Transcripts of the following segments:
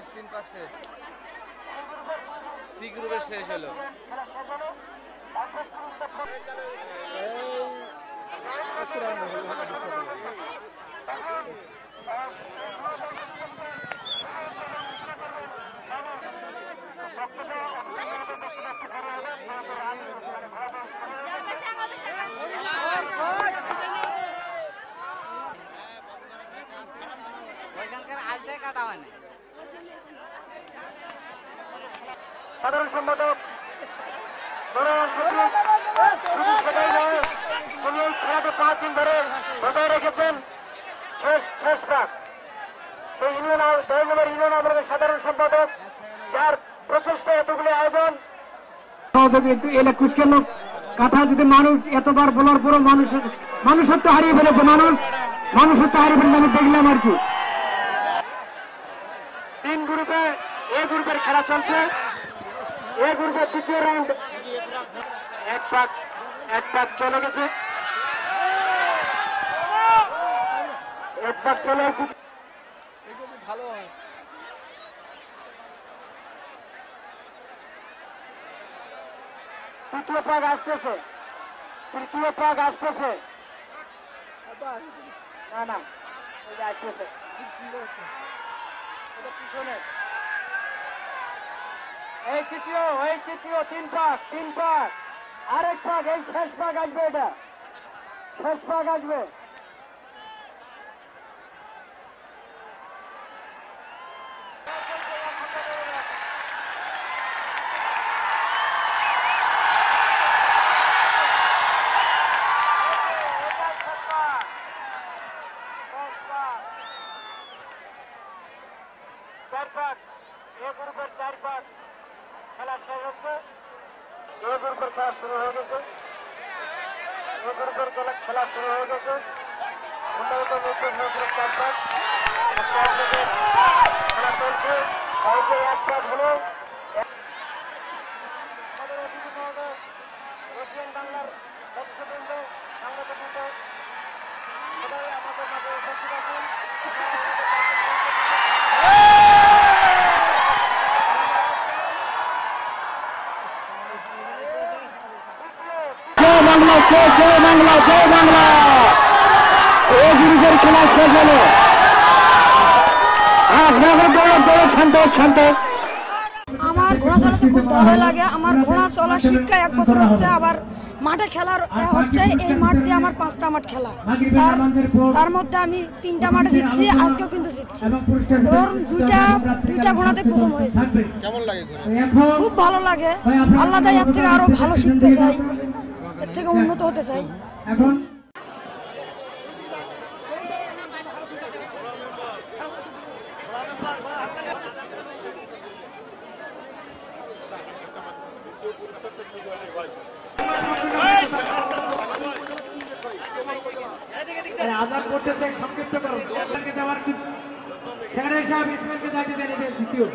শেষ তিন পাক শেষ। সি গ্রুপের শেষ হলো ওইখানকার আলটাই কাটা হয় না সাধারণ সম্পাদক মনোনয়ন সচিব শুধু সেটাই নয় তিনি এই খেলাকে পাঁচ দিন ধরে বজায় রেখেছেন। শেষ শেষ ভাগ। সেই ইউনিয়ন আ- দয়ানগর ইউনিয়ন আওয়ামী সাধারণ সম্পাদক যার প্রচেষ্টা এতগুলো আয়োজন। এলে কুচকে কথা যদি মানুষ এতবার বলার পরও মানুষ মানুষত্ব হারিয়ে ফেলেছে মানুষ। মানুষত্ব হারিয়ে ফেলেছে আমি দেখলাম আর কি। তিন গ্রুপে এ গ্রুপের খেলা চলছে। এ গ্রুপের দ্বিতীয় রাউন্ড। এক পাক এক পাক চলে গেছে। এক পাক চলে তৃতীয় পাক আসতেছে। তৃতীয় পাক আসতেছে। না না আসতেছে। পিছনে এই তৃতীয় এই তৃতীয়, তিন পাক তিন পাক। আরেক পাক, এই শেষ পাক আসবে এটা। শেষ পাক আসবে। চার পাক, এ গ্রুপের চার পাক। খেলা শেষ হচ্ছে। এ গ্রুপের খেলা শুরু হয়ে গেছে। এ গ্রুপের খেলা শুরু হয়ে গেছে। সম্ভবত নতুন এক এশিয়ান বাংলার শেষ জয় বাংলা জয় বাংলা। এই গ্রুপের খেলা শেষ হলো। আমার ঘোড়া চালাতে খুব ভালো লাগে। আমার ঘোড়া চলার শিক্ষা এক বছর হচ্ছে আবার মাঠে খেলার হচ্ছে এই মাঠ দিয়ে আমার পাঁচটা মাঠ খেলা। তার তার মধ্যে আমি তিনটা মাঠে জিতছি আজকেও কিন্তু জিতছি। এবং দুইটা দুইটা ঘোড়াতে প্রথম হয়েছে। খুব ভালো লাগে। আল্লাহ তাই এর থেকে আরও ভালো শিখতে চাই। থেকে উন্নত হতে চাই। এখন আজাদ করতেছে সংক্ষিপ্ত করুন সেখানে সাহেব ইসমাইলকে যাইতে দেন দ্বিতীয়।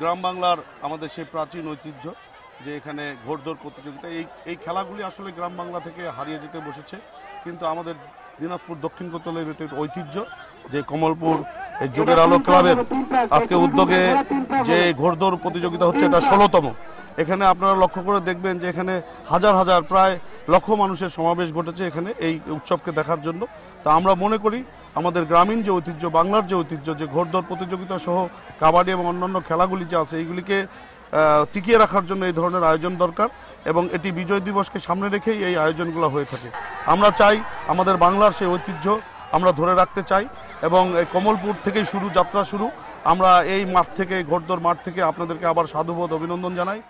গ্রাম বাংলার আমাদের সেই প্রাচীন ঐতিহ্য যে এখানে ঘোড়দৌড় প্রতিযোগিতা এই এই খেলাগুলি আসলে গ্রাম বাংলা থেকে হারিয়ে যেতে বসেছে। কিন্তু আমাদের দিনাজপুর দক্ষিণ কোতলের ঐতিহ্য যে কমলপুর এই যুগের আলো ক্লাবের আজকে উদ্যোগে যে ঘোড়দৌড় প্রতিযোগিতা হচ্ছে এটা ষোলোতম। এখানে আপনারা লক্ষ্য করে দেখবেন যে এখানে হাজার হাজার প্রায় লক্ষ মানুষের সমাবেশ ঘটেছে এখানে এই উৎসবকে দেখার জন্য। তা আমরা মনে করি আমাদের গ্রামীণ যে ঐতিহ্য, বাংলার যে ঐতিহ্য, যে ঘোড়দৌড় প্রতিযোগিতা সহ কাবাডি এবং অন্যান্য খেলাগুলি যে আছে, এইগুলিকে টিকিয়ে রাখার জন্য এই ধরনের আয়োজন দরকার এবং এটি বিজয় দিবসকে সামনে রেখেই এই আয়োজনগুলো হয়ে থাকে। আমরা চাই আমাদের বাংলার সেই ঐতিহ্য আমরা ধরে রাখতে চাই এবং এই কমলপুর থেকেই শুরু, যাত্রা শুরু। আমরা এই মাঠ থেকে ঘোড়দৌড় মাঠ থেকে আপনাদেরকে আবার সাধুবোধ, অভিনন্দন জানাই।